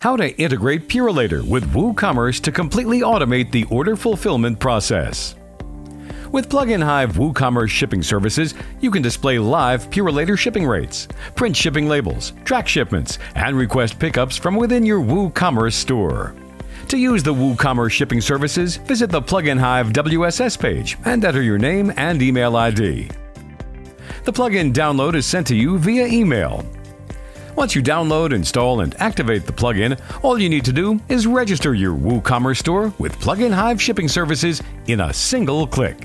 How to integrate Purolator with WooCommerce to completely automate the order fulfillment process. With Plugin Hive WooCommerce shipping services, you can display live Purolator shipping rates, print shipping labels, track shipments, and request pickups from within your WooCommerce store. To use the WooCommerce shipping services, visit the Plugin Hive WSS page and enter your name and email ID. The plugin download is sent to you via email once you download, install, and activate the plugin, all you need to do is register your WooCommerce store with Plugin Hive shipping services in a single click.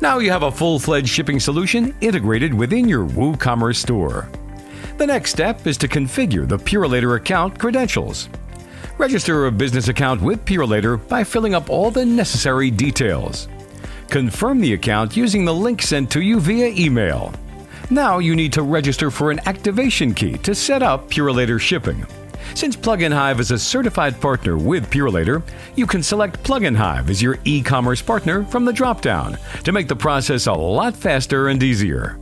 Now you have a full-fledged shipping solution integrated within your WooCommerce store. The next step is to configure the Purolator account credentials. Register a business account with Purolator by filling up all the necessary details. Confirm the account using the link sent to you via email. Now you need to register for an activation key to set up Purolator shipping. Since Plugin Hive is a certified partner with Purolator, you can select Plugin Hive as your e-commerce partner from the dropdown to make the process a lot faster and easier.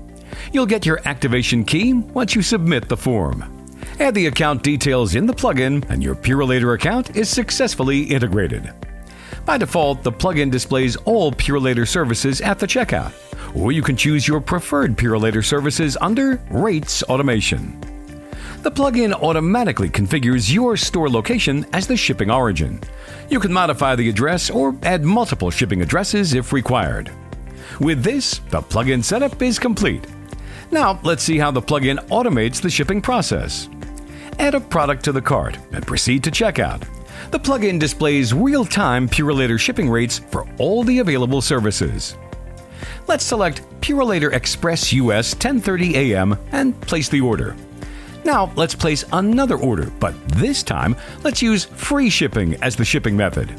You'll get your activation key once you submit the form. Add the account details in the plugin and your Purolator account is successfully integrated. By default, the plugin displays all Purolator services at the checkout, or you can choose your preferred Purolator services under Rates Automation. The plugin automatically configures your store location as the shipping origin. You can modify the address or add multiple shipping addresses if required. With this, the plugin setup is complete. Now, let's see how the plugin automates the shipping process. Add a product to the cart and proceed to checkout. The plugin displays real-time Purolator shipping rates for all the available services. Let's select Purolator Express US 10:30 a.m. and place the order. Now let's place another order, but this time let's use free shipping as the shipping method.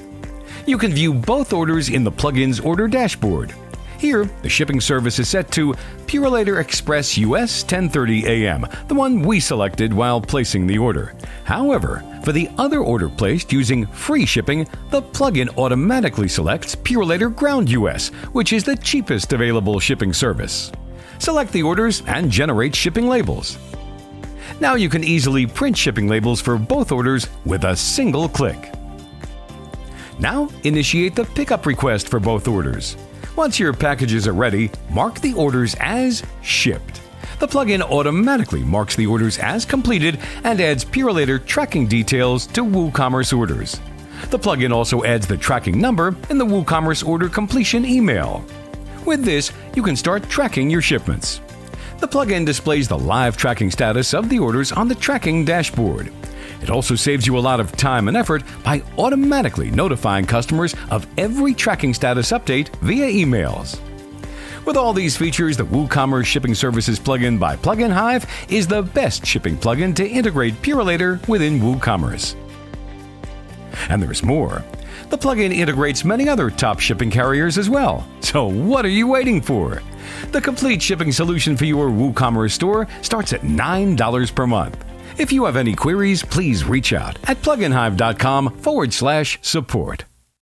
You can view both orders in the plugin's order dashboard. Here, the shipping service is set to Purolator Express US 10:30 a.m., the one we selected while placing the order. However, for the other order placed using free shipping, the plugin automatically selects Purolator Ground US, which is the cheapest available shipping service. Select the orders and generate shipping labels. Now you can easily print shipping labels for both orders with a single click. Now initiate the pickup request for both orders. Once your packages are ready, mark the orders as shipped. The plugin automatically marks the orders as completed and adds Purolator tracking details to WooCommerce orders. The plugin also adds the tracking number in the WooCommerce order completion email. With this, you can start tracking your shipments. The plugin displays the live tracking status of the orders on the tracking dashboard. It also saves you a lot of time and effort by automatically notifying customers of every tracking status update via emails. With all these features, the WooCommerce Shipping Services plugin by Plugin Hive is the best shipping plugin to integrate Purolator within WooCommerce. And there's more. The plugin integrates many other top shipping carriers as well. So what are you waiting for? The complete shipping solution for your WooCommerce store starts at $9 per month. If you have any queries, please reach out at pluginhive.com forward slash support.